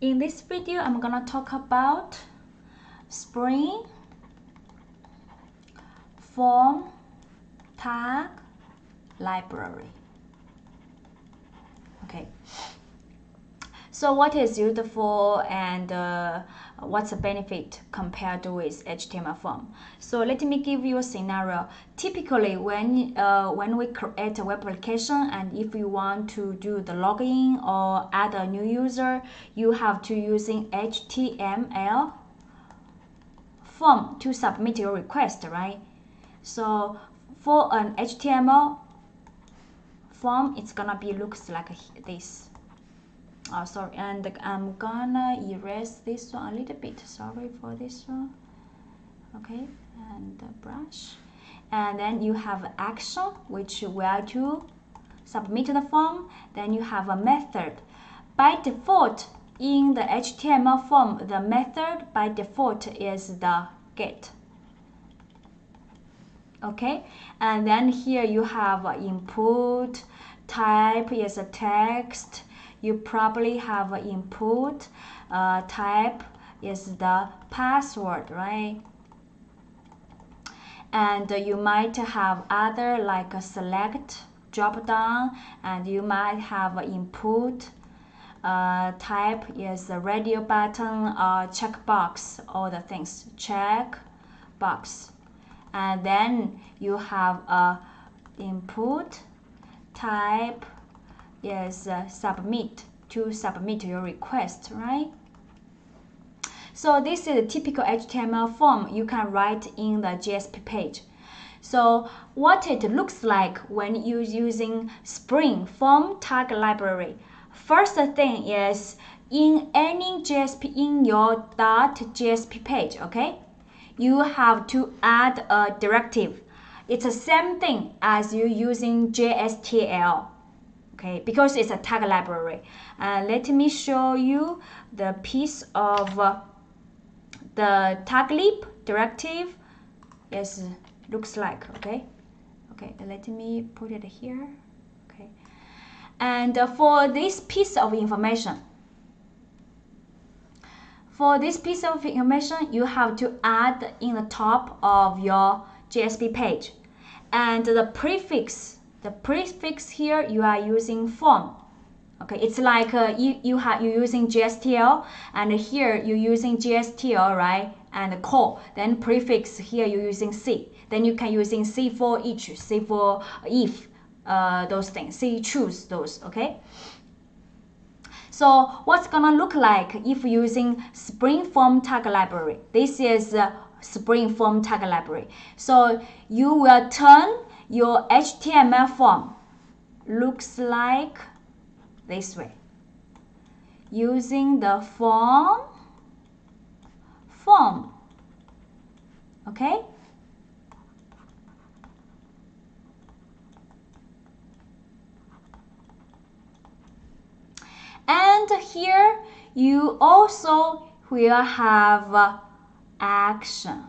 In this video, I'm gonna talk about Spring Form Tag Library. Okay. So what is useful and uh, what's the benefit compared with HTML form? So let me give you a scenario. Typically, when uh, when we create a web application and if you want to do the login or add a new user, you have to using HTML form to submit your request, right? So for an HTML form, it's gonna be looks like this oh sorry and um, I'm gonna erase this one a little bit. Sorry for this one. Okay and the brush. And then you have action which where to submit the form. Then you have a method. By default in the HTML form the method by default is the get. Okay and then here you have uh, input type is a text you probably have an input uh, type is the password, right? And you might have other like a select drop down and you might have an input uh, type is a radio button or checkbox all the things check box and then you have a input type is uh, submit to submit your request, right? So this is a typical HTML form you can write in the JSP page. So what it looks like when you're using Spring Form Tag Library. First thing is in any JSP in your .JSP page, okay? You have to add a directive. It's the same thing as you using JSTL okay? Because it's a tag library. Uh, let me show you the piece of uh, the taglib directive. Yes looks like okay? Okay let me put it here okay? And uh, for this piece of information for this piece of information you have to add in the top of your JSP page. And the prefix the prefix here you are using form. Okay it's like uh, you you have you're using JSTL and here you're using JSTL right and call. Then prefix here you're using C. Then you can using C for each C for if uh, those things. C choose those okay? So what's gonna look like if using Spring Form Tag Library? This is uh, Spring Form Tag Library. So you will turn your HTML form looks like this way. Using the form, form, okay? And here you also will have action.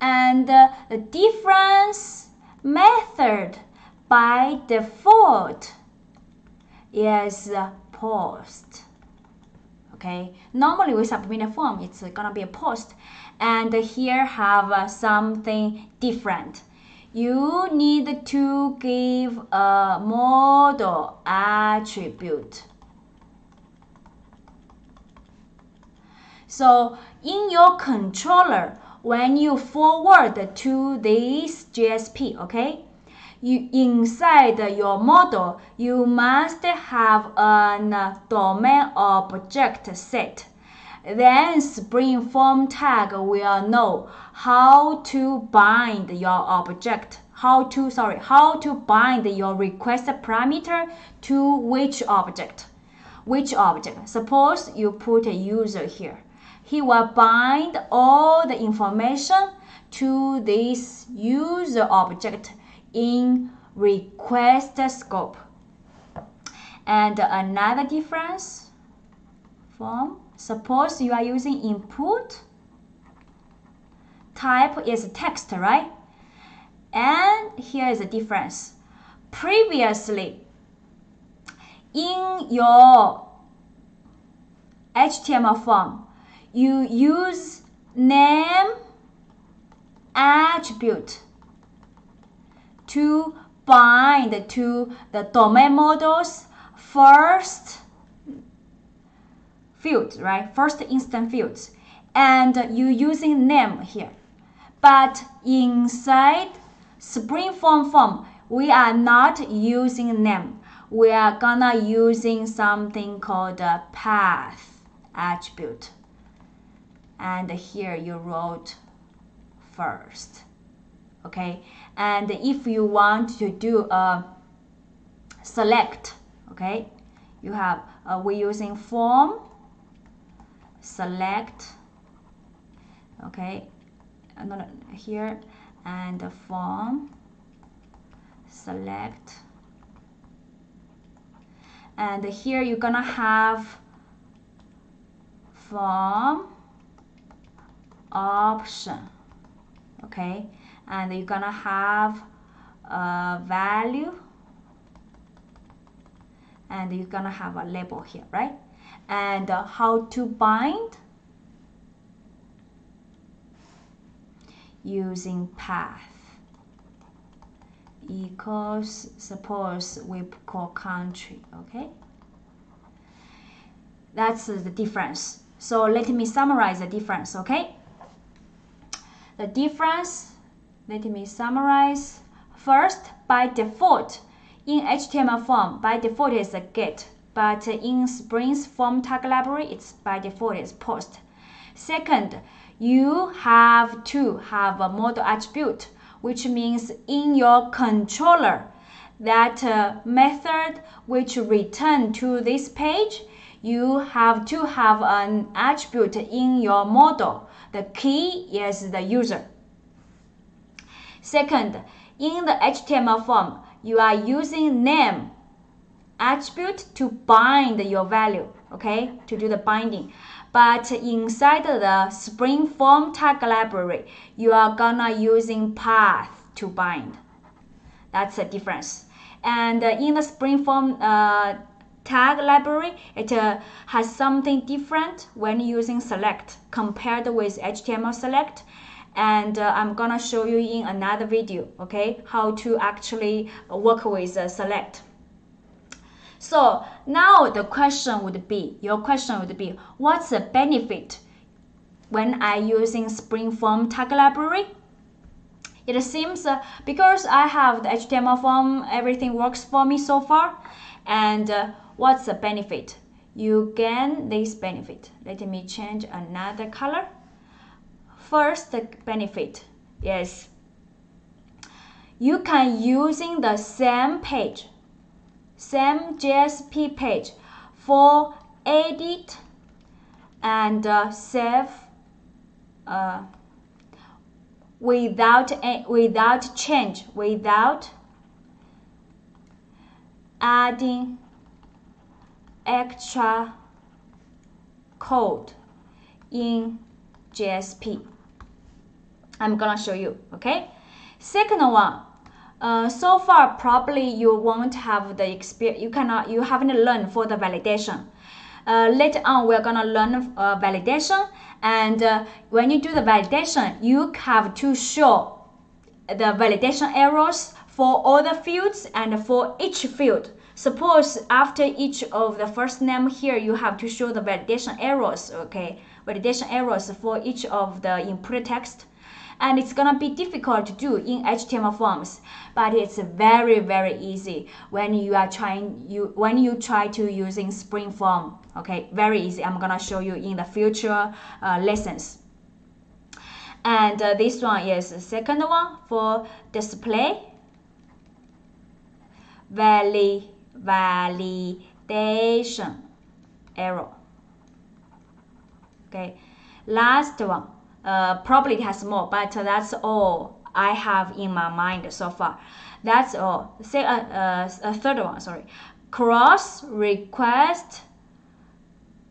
And the difference method by default is post. Okay? Normally we submit a form. It's gonna be a post. And here have uh, something different. You need to give a model attribute. So in your controller when you forward to this JSP, okay? You, inside your model, you must have a uh, domain object set. Then Spring Form tag will know how to bind your object, how to, sorry, how to bind your request parameter to which object. Which object? Suppose you put a user here he will bind all the information to this user object in request scope. And another difference from suppose you are using input type is text, right? And here is a difference. Previously, in your HTML form, you use name attribute to bind to the domain models first field, right? First instant fields. And you using name here. But inside Spring Form form, we are not using name. We are gonna using something called a path attribute. And here you wrote first. Okay, and if you want to do a select, okay, you have uh, we're using form select okay here and the form select and here you're gonna have form option okay? And you're gonna have a value and you're gonna have a label here right? And uh, how to bind? Using path equals suppose we call country okay? That's the difference. So let me summarize the difference okay the difference let me summarize first by default in HTML form by default is a get but in Spring's form tag library, it's by default is post. Second, you have to have a model attribute, which means in your controller, that uh, method which return to this page, you have to have an attribute in your model. The key is the user. Second, in the HTML form, you are using name attribute to bind your value, okay, to do the binding. But inside the Spring Form tag library, you are gonna using path to bind. That's the difference. And in the Spring Form uh, tag library, it uh, has something different when using select compared with HTML select. And uh, I'm gonna show you in another video, okay, how to actually work with uh, select. So now the question would be, your question would be, what's the benefit when I using Spring Form tag library? It seems uh, because I have the HTML form, everything works for me so far. And uh, what's the benefit? You gain this benefit. Let me change another color. First benefit is you can using the same page same JSP page for edit and uh, save uh, without without change without adding extra code in JSP. I'm gonna show you, okay? Second one, uh, so far, probably you won't have the experience. You cannot. You haven't learned for the validation. Uh, later on, we're gonna learn uh, validation, and uh, when you do the validation, you have to show the validation errors for all the fields and for each field. Suppose after each of the first name here, you have to show the validation errors. Okay, validation errors for each of the input text. And it's gonna be difficult to do in HTML forms but it's very very easy when you are trying you when you try to using Spring Form okay? Very easy. I'm gonna show you in the future uh, lessons. And uh, this one is the second one for display valley validation error okay last one uh, probably it has more, but that's all I have in my mind so far. That's all. Say a, uh, a, a third one, sorry. Cross request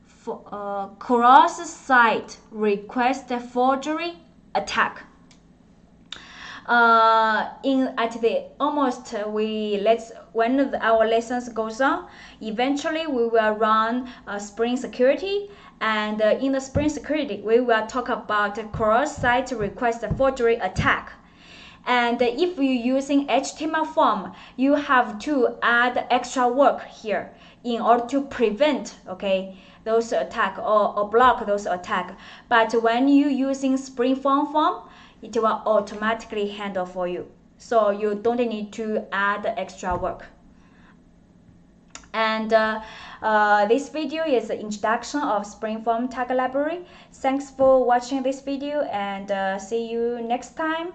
for, uh, cross site request forgery attack. Uh, in at the almost we let's when our lessons goes on eventually we will run uh, spring security. And uh, in the spring security we will talk about cross-site request forgery attack. And if you're using HTML form you have to add extra work here in order to prevent okay those attack or, or block those attack. But when you using spring form form it will automatically handle for you. So you don't need to add extra work. And uh, uh, this video is the introduction of Springform tag library. Thanks for watching this video and uh, see you next time.